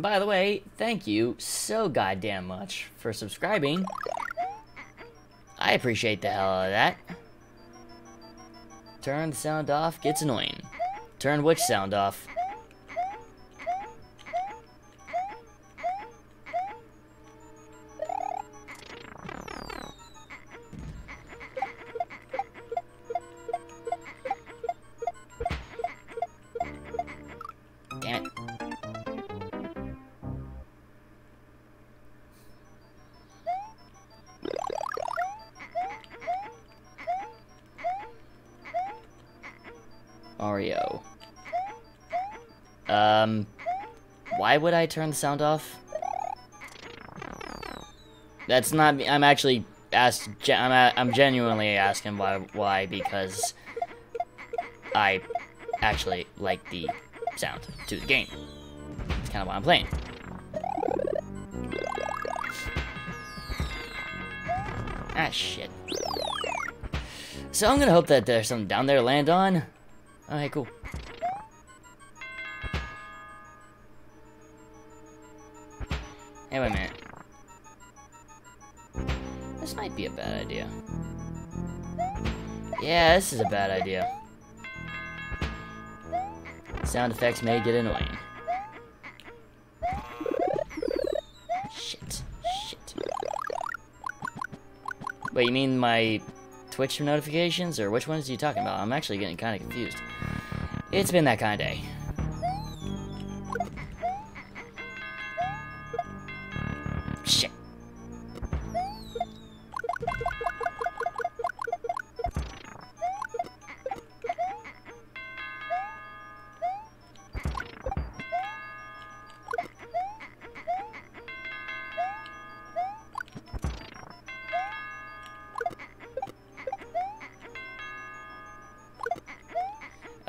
And by the way, thank you so goddamn much for subscribing. I appreciate the hell out of that. Turn the sound off gets annoying. Turn which sound off? Why would I turn the sound off? That's not me. I'm actually asked. I'm, I'm genuinely asking why. Why? Because I actually like the sound to the game. It's kind of why I'm playing. Ah, shit. So I'm gonna hope that there's something down there to land on. Alright, cool. Bad idea. Yeah, this is a bad idea. Sound effects may get annoying. Shit. Shit. Wait, you mean my Twitch notifications, or which ones are you talking about? I'm actually getting kind of confused. It's been that kind of day.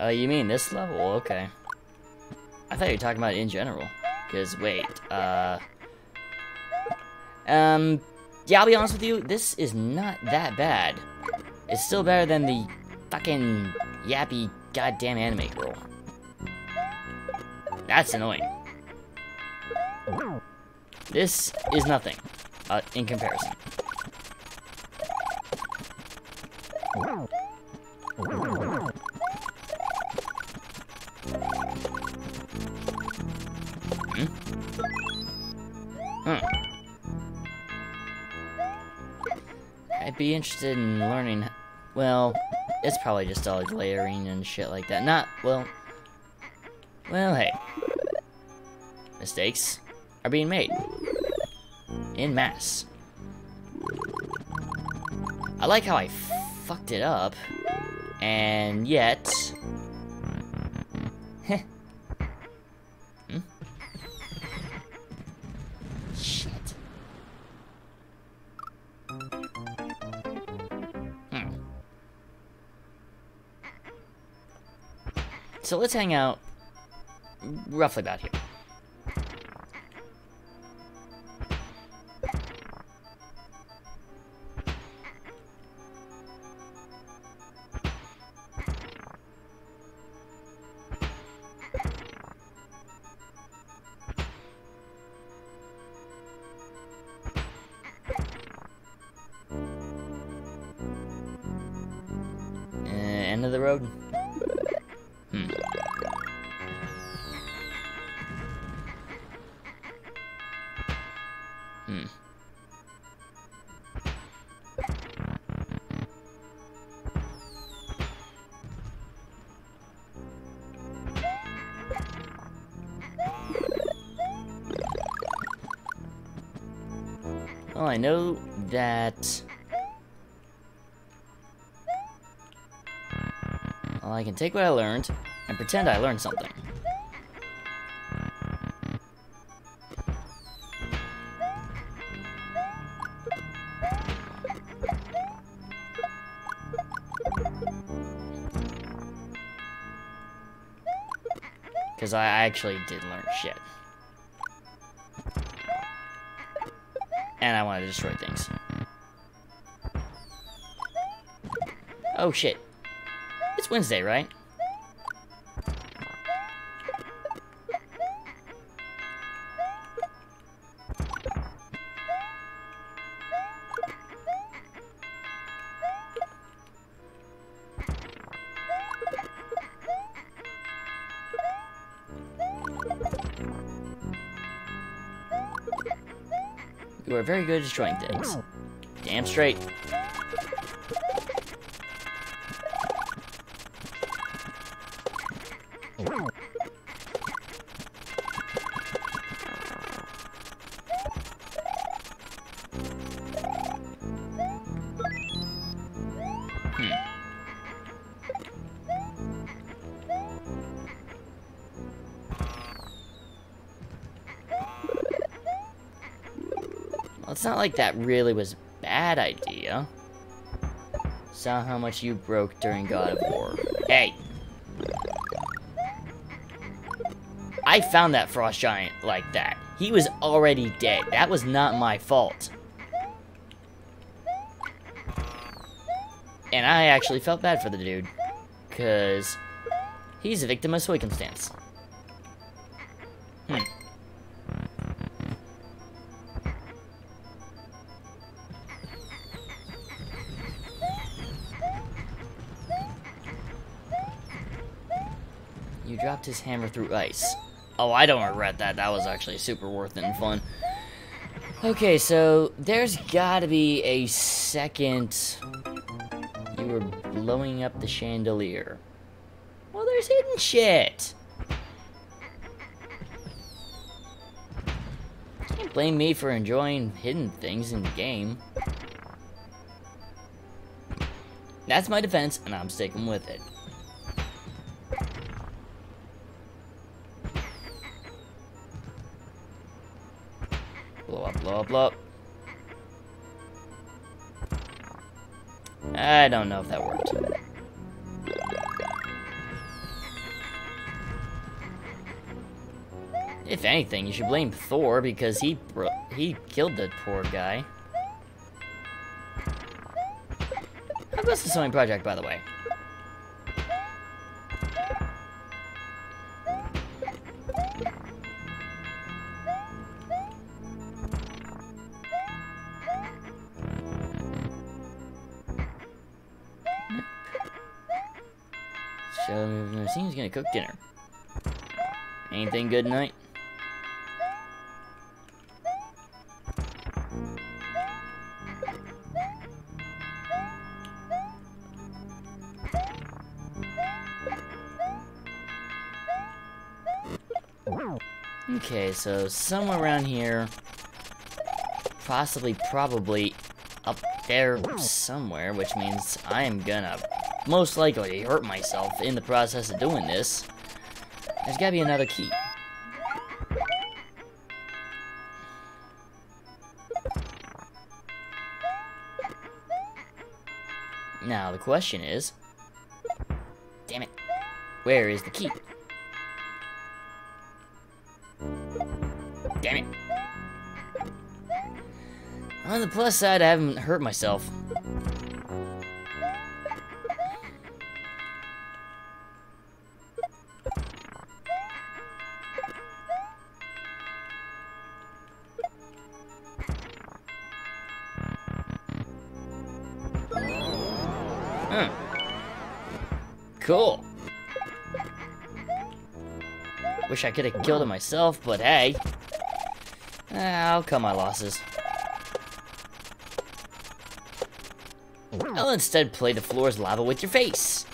Uh, you mean this level? Okay. I thought you were talking about in general. Because, wait, uh... Um, yeah, I'll be honest with you, this is not that bad. It's still better than the fucking yappy goddamn anime girl. That's annoying. This is nothing, uh, in comparison. Hmm. I'd be interested in learning. Well, it's probably just all layering and shit like that. Not well. Well, hey. Mistakes are being made in mass. I like how I fucked it up, and yet. So let's hang out roughly about here. Uh, end of the road? Hmm. Well, I know that... Well, I can take what I learned and pretend I learned something. Because I actually did learn shit. And I want to destroy things. Oh shit. It's Wednesday, right? You are very good at destroying things. Damn straight. Well, it's not like that really was a bad idea. Saw how much you broke during God of War. Hey! I found that frost giant like that. He was already dead. That was not my fault. And I actually felt bad for the dude. Because he's a victim of circumstance. Dropped his hammer through ice. Oh, I don't regret that. That was actually super worth it and fun. Okay, so there's gotta be a second... You were blowing up the chandelier. Well, there's hidden shit. Can't blame me for enjoying hidden things in the game. That's my defense, and I'm sticking with it. Blow up, blow up, blow up. I don't know if that worked. If anything, you should blame Thor because he he killed the poor guy. How goes the sewing project, by the way? So, Mercedes gonna cook dinner. Anything good tonight? Okay, so somewhere around here, possibly, probably up there somewhere, which means I am gonna most likely hurt myself in the process of doing this. There's gotta be another key. Now, the question is... Damn it. Where is the key? Damn it. On the plus side, I haven't hurt myself. Cool. Wish I could have killed him myself, but hey. Ah, I'll cut my losses. I'll instead play the floor's lava with your face.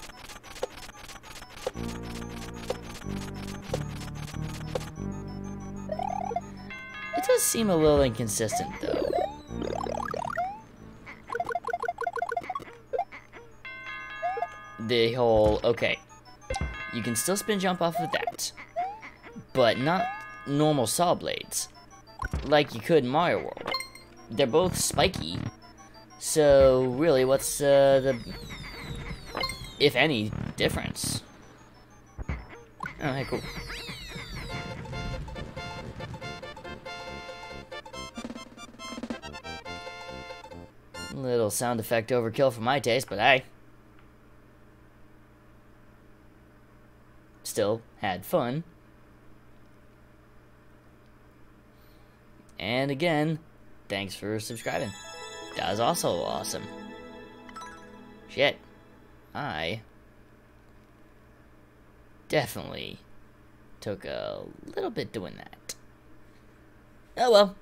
It does seem a little inconsistent, though. The whole, okay, you can still spin jump off of that, but not normal saw blades, like you could in Mario World. They're both spiky, so really, what's uh, the, if any, difference? Alright, cool. Little sound effect overkill for my taste, but hey. Still had fun. And again, thanks for subscribing. That was also awesome. Shit. I definitely took a little bit doing that. Oh well.